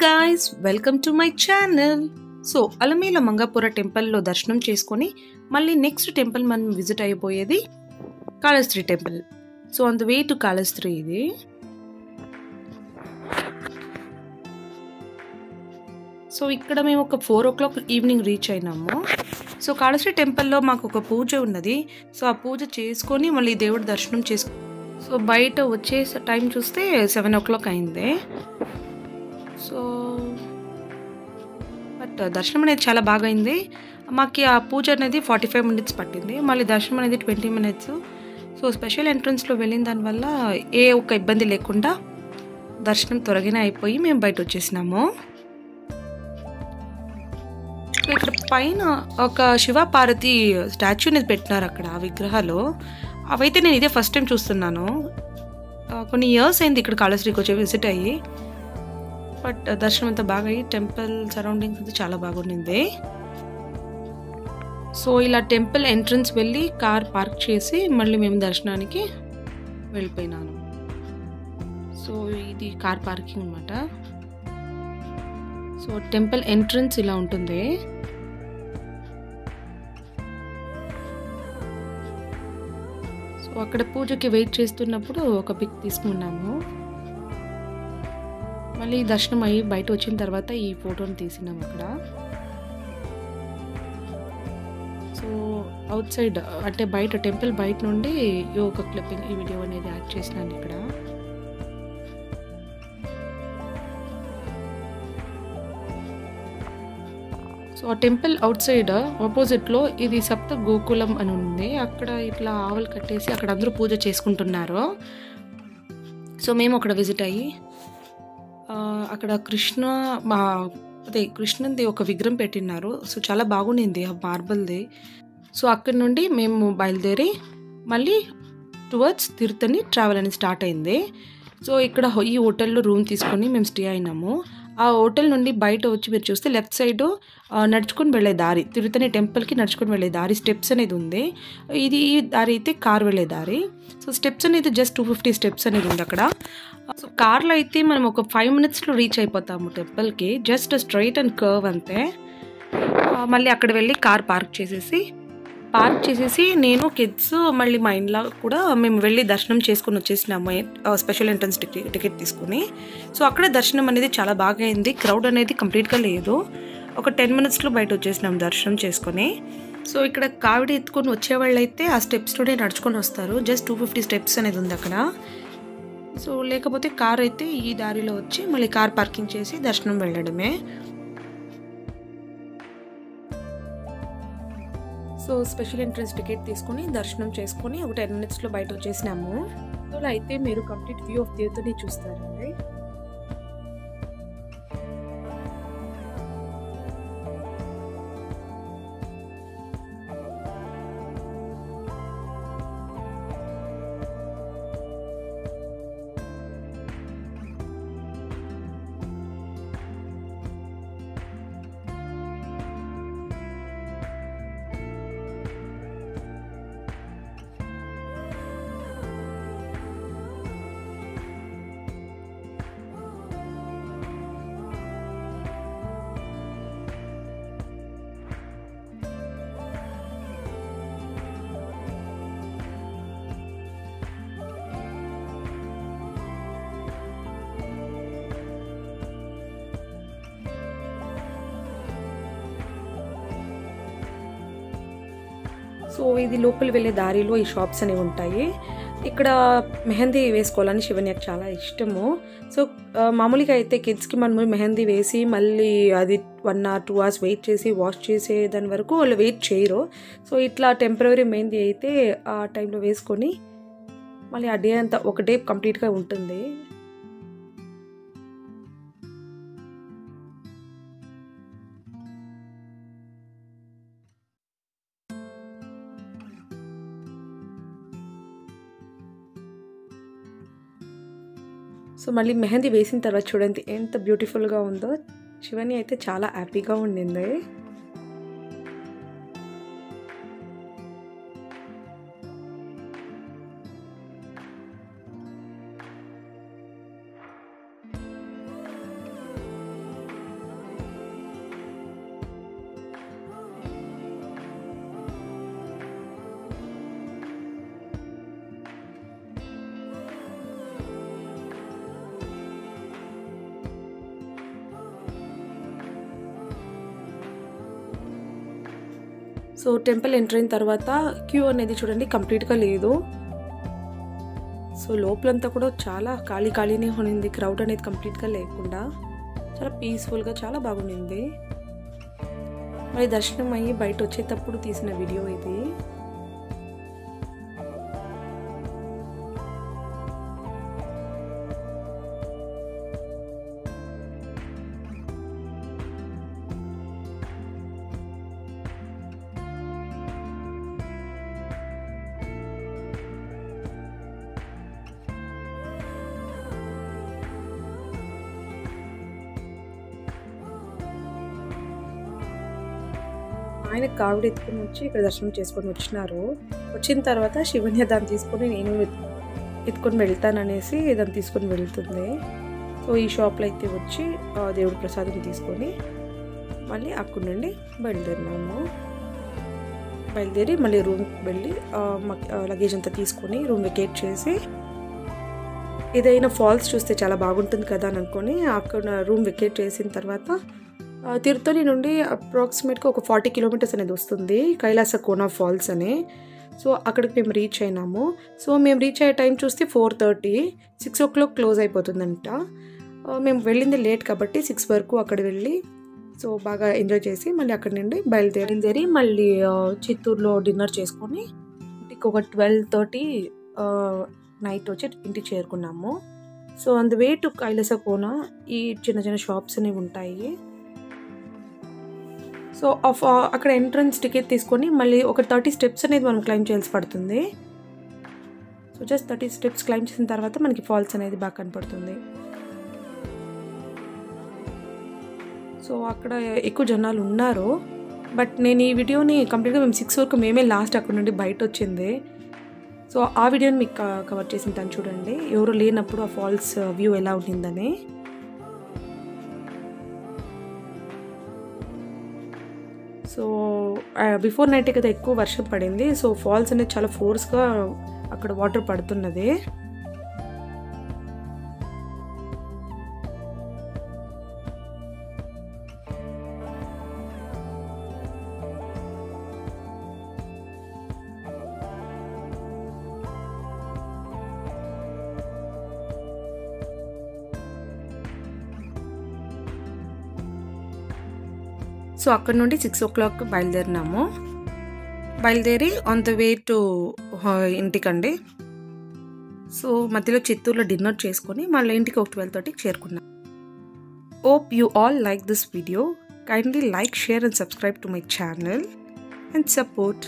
Guys welcome to my channel so Alamela Mangapura టెంపుల్లో దర్శనం చేసుకొని మళ్ళీ నెక్స్ట్ టెంపుల్ మనం విజిట్ అయిపోయేది కాళహస్త్రి టెంపుల్ సో అంత వే టు కాళహస్త్రి ఇది సో ఇక్కడ మేము ఒక four o'clock evening reach అయినాము సో కాళహస్త్రి టెంపుల్లో మాకు ఒక పూజ ఉన్నది సో ఆ పూజ చేసుకొని మళ్ళీ దేవుడి దర్శనం చేసుకు సో బయట వచ్చే టైం చూస్తే సెవెన్ ఓ క్లాక్ అయింది సో బట్ uh, దర్శనం అనేది చాలా బాగా అయింది మాకు ఆ పూజ అనేది ఫార్టీ ఫైవ్ మినిట్స్ పట్టింది. మళ్ళీ దర్శనం అనేది ట్వంటీ మినిట్స్. సో స్పెషల్ ఎంట్రన్స్లో వెళ్ళిన దానివల్ల ఏ ఒక్క ఇబ్బంది లేకుండా దర్శనం త్వరగానే అయిపోయి మేము బయట వచ్చేసినాము ఇక్కడ పైన ఒక శివపార్వతి స్టాచ్యూ అనేది పెట్టినారు అక్కడ విగ్రహాలు. అవైతే నేను ఇదే ఫస్ట్ టైం చూస్తున్నాను. కొన్ని ఇయర్స్ అయింది ఇక్కడ కాళశ్రీకి వచ్చి విజిట్ అయ్యి. బట్ దర్శనం అంతా బాగా అయ్యి టెంపుల్ సరౌండింగ్స్ అంతా చాలా బాగుండింది. సో ఇలా టెంపుల్ ఎంట్రన్స్ వెళ్ళి కార్ పార్క్ చేసి మళ్ళీ మేము దర్శనానికి వెళ్ళిపోయినాను. సో ఇది కార్ పార్కింగ్ అనమాట సో టెంపుల్ ఎంట్రన్స్ ఇలా ఉంటుంది. సో అక్కడ పూజకి వెయిట్ చేస్తున్నప్పుడు ఒక పిక్ తీసుకున్నాము. మళ్ళీ దర్శనం అయ్యి బయట వచ్చిన తర్వాత ఈ ఫోటోని తీసినాం అక్కడ. సో అవుట్ సైడ్ అంటే బయట టెంపుల్ బయట నుండి ఈ ఒక క్లిప్పింగ్ ఈ వీడియో అనేది యాడ్ చేసినాను ఇక్కడ. సో ఆ టెంపుల్ అవుట్ సైడ్ ఆపోజిట్లో ఇది సప్త గోకులం అని ఉంది. అక్కడ ఇట్లా ఆవులు కట్టేసి అక్కడ అందరూ పూజ చేసుకుంటున్నారు. సో మేము అక్కడ విజిట్ అయ్యి అక్కడ కృష్ణ మా అదే కృష్ణంది ఒక విగ్రహం పెట్టినారు సో చాలా బాగుండింది ఆ మార్బల్ది సో అక్కడి నుండి మేము బయలుదేరి మళ్ళీ టువర్డ్స్ తిరుతని ట్రావెల్ అనేది స్టార్ట్ అయింది. సో ఇక్కడ హో- ఈ హోటల్లో రూమ్ తీసుకొని మేము స్టే అయినాము. ఆ హోటల్ నుండి బయట వచ్చి మీరు చూస్తే లెఫ్ట్ సైడ్ నడుచుకొని వెళ్ళే దారి తిరుతని టెంపుల్కి నడుచుకొని వెళ్ళే దారి స్టెప్స్ అనేది ఉంది. ఇది ఈ దారి అయితే కార్ వెళ్ళే దారి. సో స్టెప్స్ అనేది జస్ట్ టూ ఫిఫ్టీ స్టెప్స్ అనేది ఉంది అక్కడ. సో కార్లో అయితే మనం ఒక ఫైవ్ మినిట్స్లో రీచ్ అయిపోతాము టెంపుల్కి. జస్ట్ స్ట్రైట్ అండ్ కర్వ్ అంతే. మళ్ళీ అక్కడ వెళ్ళి కార్ పార్క్ చేసేసి పార్క్ చేసేసి నేను కిడ్స్ మళ్ళీ మా ఇంట్లో కూడా మేము వెళ్ళి దర్శనం చేసుకుని వచ్చేసినాము స్పెషల్ ఎంట్రన్స్ టికెట్ టికెట్ తీసుకుని. సో అక్కడ దర్శనం అనేది చాలా బాగా అయింది. క్రౌడ్ అనేది కంప్లీట్గా లేదు. ఒక టెన్ మినిట్స్లో బయట వచ్చేసినాం దర్శనం చేసుకొని. సో ఇక్కడ కావిడి ఎత్తుకొని వచ్చేవాళ్ళు అయితే ఆ స్టెప్స్లోనే నడుచుకొని వస్తారు. జస్ట్ టూ ఫిఫ్టీ స్టెప్స్ అనేది ఉంది అక్కడ. సో లేకపోతే కార్ అయితే ఈ దారిలో వచ్చి మళ్ళీ కార్ పార్కింగ్ చేసి దర్శనం వెళ్ళడమే. సో స్పెషల్ ఎంట్రన్స్ టికెట్ తీసుకుని దర్శనం చేసుకుని ఒక టెన్ మినిట్స్లో బయట వచ్చేసినాము సో అయితే మీరు కంప్లీట్ వ్యూ ఆఫ్ తిరుతని చూస్తారండి సో ఇది లోపలి వెళ్ళే దారిలో ఈ షాప్స్ అనేవి ఉంటాయి. ఇక్కడ మెహందీ వేసుకోవాలని శివన్యకు చాలా ఇష్టము. సో మామూలుగా అయితే కిడ్స్కి మనము మెహందీ వేసి మళ్ళీ అది one or two hours wait చేసి వాష్ చేసే దాని వరకు వాళ్ళు వెయిట్ చేయరు. సో ఇట్లా టెంపరీ మెహందీ అయితే ఆ టైంలో వేసుకొని మళ్ళీ ఆ డే అంతా ఒక డే కంప్లీట్గా ఉంటుంది. సో మళ్ళీ మెహందీ వేసిన తర్వాత చూడండి ఎంత బ్యూటిఫుల్గా ఉందో. శివని అయితే చాలా హ్యాపీగా ఉండింది. సో టెంపుల్ ఎంటర్ అయిన తర్వాత క్యూ అనేది చూడండి కంప్లీట్గా లేదు. సో లోపలంతా కూడా చాలా ఖాళీ ఖాళీనే ఉన్నింది క్రౌడ్ అనేది కంప్లీట్గా లేకుండా చాలా పీస్ఫుల్గా చాలా బాగుండింది. మరి దర్శనం అయ్యి బయట వచ్చేటప్పుడు తీసిన వీడియో ఇది. ఆయన కావిడి ఎత్తుకుని వచ్చి ఇక్కడ దర్శనం చేసుకొని వచ్చినారు. వచ్చిన తర్వాత శివుని దాన్ని తీసుకొని నేను ఎత్తుకొని వెళ్తాననేసి దాన్ని తీసుకొని వెళ్తుంది. సో ఈ షాప్లో అయితే వచ్చి దేవుడి ప్రసాదం తీసుకొని మళ్ళీ అక్కడి నుండి బయలుదేరినాము. బయలుదేరి మళ్ళీ రూమ్కి వెళ్ళి లగేజ్ అంతా తీసుకొని రూమ్ వెకేట్ చేసి ఏదైనా ఫాల్స్ చూస్తే చాలా బాగుంటుంది కదా అని అనుకొని అక్కడ రూమ్ వెకేట్ చేసిన తర్వాత తిరుత్తని నుండి అప్రాక్సిమేట్గా ఒక ఫార్టీ కిలోమీటర్స్ అనేది వస్తుంది కైలాస కోనా ఫాల్స్ అని. సో అక్కడికి మేము రీచ్ అయినాము. సో మేము రీచ్ అయ్యే టైం చూస్తే four thirty six o'clock close అయిపోతుందంట. మేము వెళ్ళింది లేట్ కాబట్టి సిక్స్ వరకు అక్కడ వెళ్ళి సో బాగా ఎంజాయ్ చేసి మళ్ళీ అక్కడి నుండి బయలుదేరి మళ్ళీ చిత్తూరులో డిన్నర్ చేసుకొని ఇంటికి ఒక ట్వెల్వ్ థర్టీ నైట్ వచ్చి ఇంటికి చేరుకున్నాము. సో అందు వే టు కైలాస కోన ఈ చిన్న చిన్న షాప్స్ అనేవి ఉంటాయి. సో ఆఫ్ అక్కడ ఎంట్రన్స్ టికెట్ తీసుకొని మళ్ళీ ఒక థర్టీ స్టెప్స్ అనేది మనం క్లైమ్ చేయాల్సి పడుతుంది. So just thirty steps climb చేసిన తర్వాత మనకి ఫాల్స్ అనేది బాగా కనపడుతుంది. సో అక్కడ ఎక్కువ జనాలు ఉన్నారు. బట్ నేను ఈ వీడియోని కంప్లీట్గా మేము సిక్స్ వరకు మేమే లాస్ట్ అక్కడ నుండి బయట వచ్చింది. సో ఆ వీడియోని మీకు కవర్ చేసిన తను చూడండి. ఎవరు లేనప్పుడు ఆ ఫాల్స్ వ్యూ ఎలా ఉంటుందని సో బిఫోర్ నైట్ కదా ఎక్కువ వర్షం పడింది. సో ఫాల్స్ అనేది చాలా ఫోర్స్గా అక్కడ వాటర్ పడుతున్నది. సో అక్కడ నుండి సిక్స్ ఓ క్లాక్ బయలుదేరినాము. బయలుదేరి ఆన్ ద వే టు ఇంటికండి. సో మధ్యలో చిత్తూరులో డిన్నర్ చేసుకొని మళ్ళీ ఇంటికి ఒక ట్వెల్వ్ థర్టీకి చేరుకున్నాం. Hope you all like this video kindly like share and subscribe to my channel and support